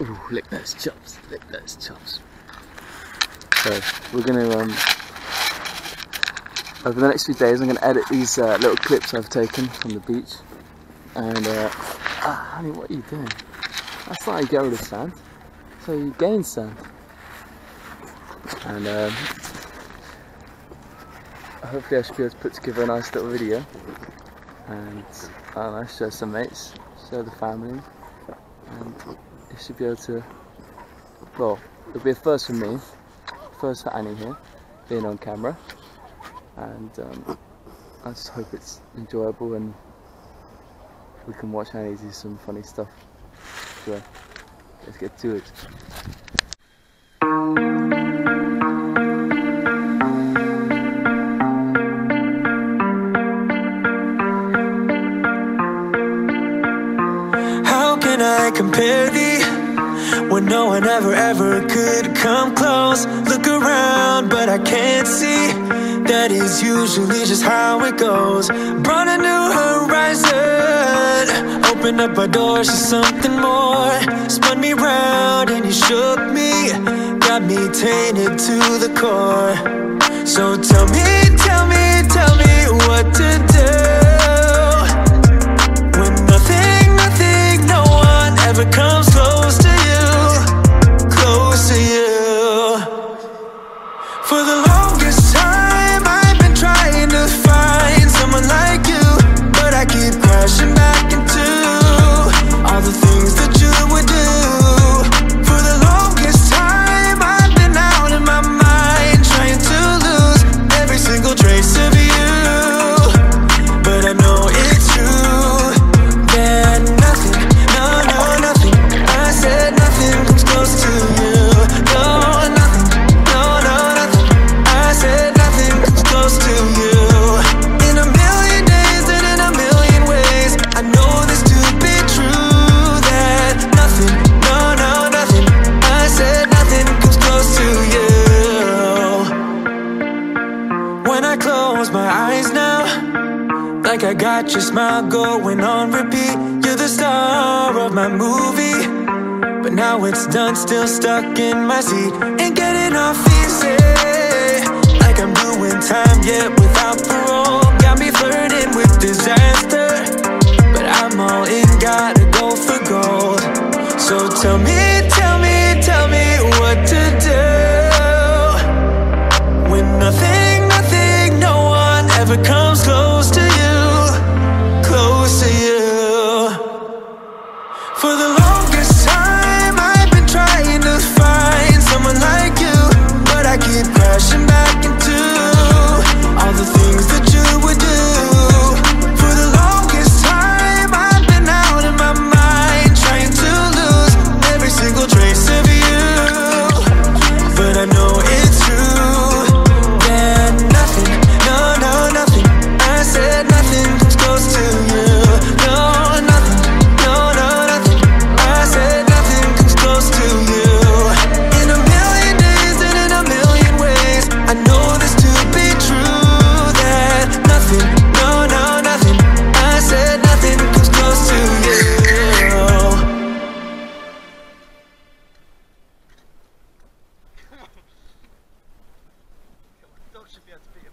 Ooh, lick those chops, lick those chops. So we're gonna um, over the next few days I'm gonna edit these uh, little clips I've taken from the beach. And uh, ah, honey, what are you doing? That's not how you get rid of sand. So you gain sand. And um, hopefully I should be able to put together a nice little video and I don't know, show some mates, show the family, and should be able to, well, it'll be a first for me, first for Annie here, being on camera, and um, I just hope it's enjoyable and we can watch Annie do some funny stuff. So, let's get to it. How can I compare thee when no one ever ever could come close? Look around, but I can't see. That is usually just how it goes. Brought a new horizon, opened up our doors to something more. Spun me round and you shook me, got me tainted to the core. So tell me, tell me, tell me For the longest time, close my eyes now. Like I got your smile going on repeat. You're the star of my movie. But now it's done, still stuck in my seat. Ain't getting off easy. Like I'm doing time, yet Yes, please.